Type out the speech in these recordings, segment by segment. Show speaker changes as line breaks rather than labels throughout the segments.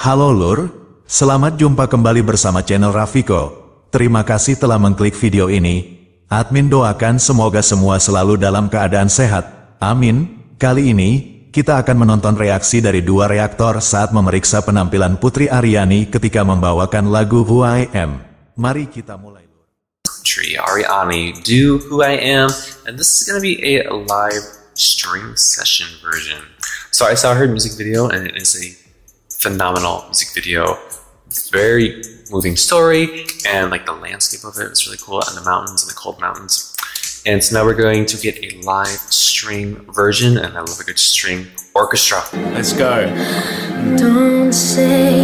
Halo Lur, selamat jumpa kembali bersama channel Rafiko. Terima kasih telah mengklik video ini. Admin doakan semoga semua selalu dalam keadaan sehat. Amin. Kali ini, kita akan menonton reaksi dari dua reaktor saat memeriksa penampilan Putri Aryani ketika membawakan lagu Who I Am. Mari kita mulai.
Putri Ariani do Who I Am, and this is going to be a live string session version. So I saw her music video, and it is a phenomenal music video. Very moving story, and like the landscape of it it is really cool, and the mountains and the cold mountains. And so now we're going to get a live string version, and I love a good string orchestra.
Let's go.
Don't say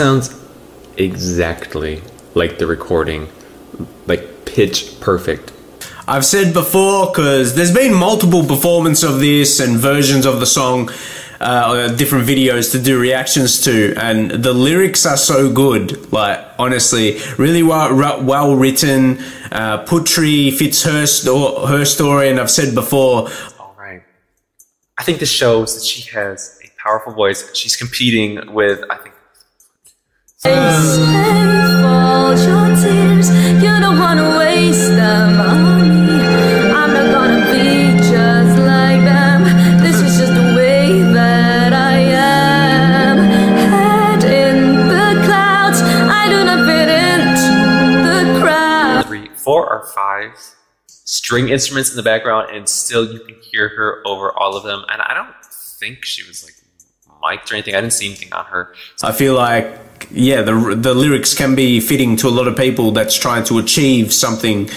sounds exactly like the recording, like pitch perfect.
I've said before because there's been multiple performances of this and versions of the song, uh, different videos to do reactions to, and the lyrics are so good. Like honestly, really well well written. Uh, Putri fits her sto- her story, and I've said before.
All right. I think this shows that she has a powerful voice. She's competing with, I think, string instruments in the background, and still you can hear her over all of them. And I don't think she was like mic'd or anything. I didn't see anything on her.
I feel like yeah, the the lyrics can be fitting to a lot of people that's trying to achieve something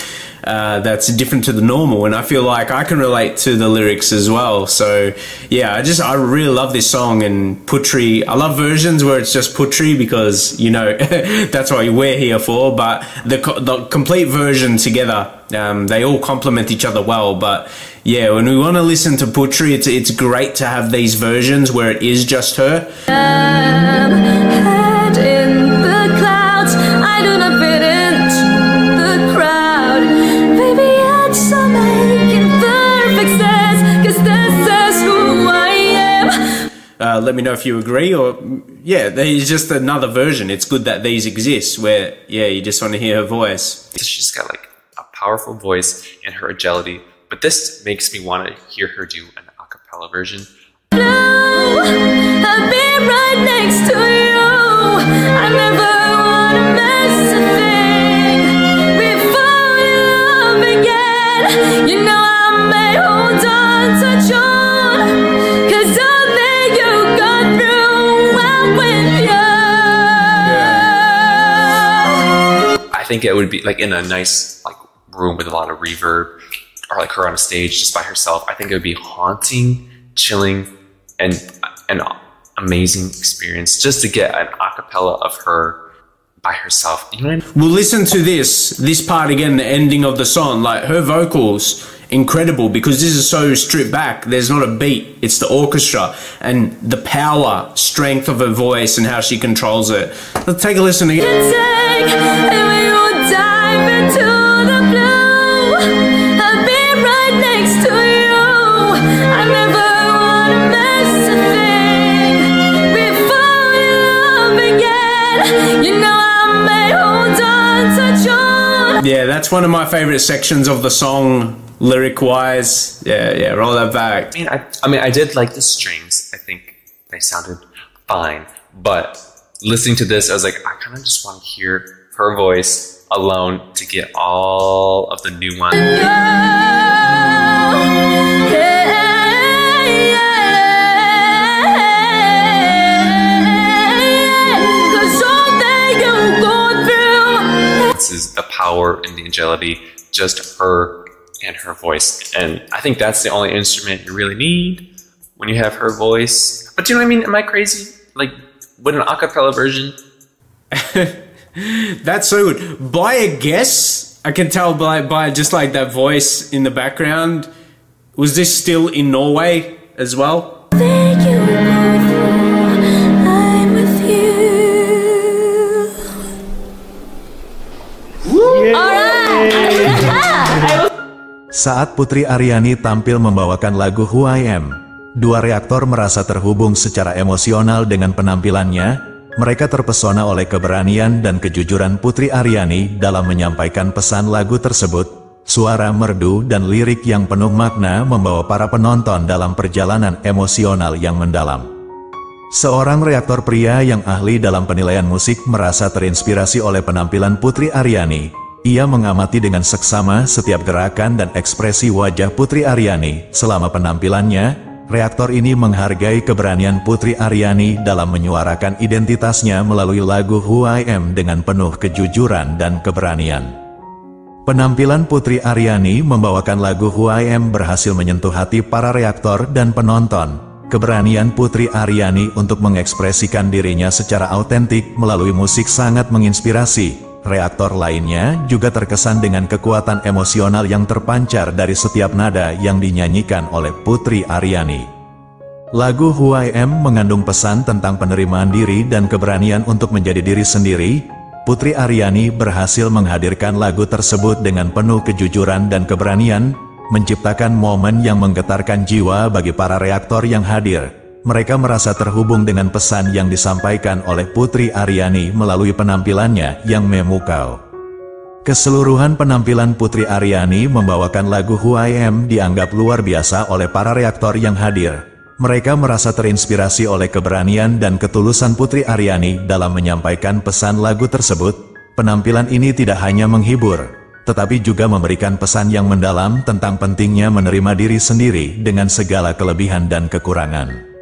uh, that's different to the normal, and I feel like I can relate to the lyrics as well. So yeah, I just I really love this song and Putri. I love versions where it's just Putri because you know that's what we're here for. But the the complete version together, um, they all complement each other well. But yeah, when we want to listen to Putri, it's it's great to have these versions where it is just her.
Head
let me know if you agree, or yeah, there's just another version. It's good that these exist, where yeah, you just want to hear her voice.
She's got like a powerful voice and her agility. But this makes me want to hear her do an a cappella version.
Blue, I
think it would be like in a nice like room with a lot of reverb, or like her on a stage just by herself. I think it would be haunting, chilling, and an amazing experience just to get an acapella of her by herself. You know I mean?
We'll listen to this this part again, the ending of the song. Like her vocals, incredible because this is so stripped back. There's not a beat. It's the orchestra and the power, strength of her voice, and how she controls it. Let's take a listen again.
Take, and we will dive into the blue. I'll be right next to you. I never wanna miss a thing. We fall in love again. You know I may hold on, touch on.
Yeah, that's one of my favorite sections of the song, lyric wise. Yeah, yeah, roll that back.
I mean, I, I mean, I did like the strings. I think they sounded fine, but listening to this, I was like, I kind of just want to hear her voice alone to get all of the new ones. This is the power and the agility, just her and her voice. And I think that's the only instrument you really need when you have her voice. But do you know what I mean? Am I crazy? Like, with an acapella version,
That's so good. By a guess, I can tell by by just like that voice in the background. Was this still in Norway as well?
Thank you, I'm with you.
Saat Putri Aryani tampil membawakan lagu Who I Am, dua reaktor merasa terhubung secara emosional dengan penampilannya. Mereka terpesona oleh keberanian dan kejujuran Putri Aryani dalam menyampaikan pesan lagu tersebut. Suara merdu dan lirik yang penuh makna membawa para penonton dalam perjalanan emosional yang mendalam. Seorang reaktor pria yang ahli dalam penilaian musik merasa terinspirasi oleh penampilan Putri Aryani. Ia mengamati dengan seksama setiap gerakan dan ekspresi wajah Putri Aryani selama penampilannya. Reaktor ini menghargai keberanian Putri Aryani dalam menyuarakan identitasnya melalui lagu Who I Am dengan penuh kejujuran dan keberanian. Penampilan Putri Aryani membawakan lagu Who I Am berhasil menyentuh hati para reaktor dan penonton. Keberanian Putri Aryani untuk mengekspresikan dirinya secara autentik melalui musik sangat menginspirasi. Reaktor lainnya juga terkesan dengan kekuatan emosional yang terpancar dari setiap nada yang dinyanyikan oleh Putri Aryani. Lagu Am mengandung pesan tentang penerimaan diri dan keberanian untuk menjadi diri sendiri. Putri Aryani berhasil menghadirkan lagu tersebut dengan penuh kejujuran dan keberanian, menciptakan momen yang menggetarkan jiwa bagi para reaktor yang hadir. Mereka merasa terhubung dengan pesan yang disampaikan oleh Putri Aryani melalui penampilannya yang memukau. Keseluruhan penampilan Putri Aryani membawakan lagu Who I Am dianggap luar biasa oleh para reaktor yang hadir. Mereka merasa terinspirasi oleh keberanian dan ketulusan Putri Aryani dalam menyampaikan pesan lagu tersebut. Penampilan ini tidak hanya menghibur, tetapi juga memberikan pesan yang mendalam tentang pentingnya menerima diri sendiri dengan segala kelebihan dan kekurangan.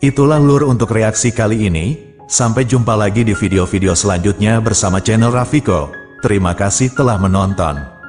Itulah lur untuk reaksi kali ini. Sampai jumpa lagi di video-video selanjutnya bersama channel Rafiko. Terima kasih telah menonton.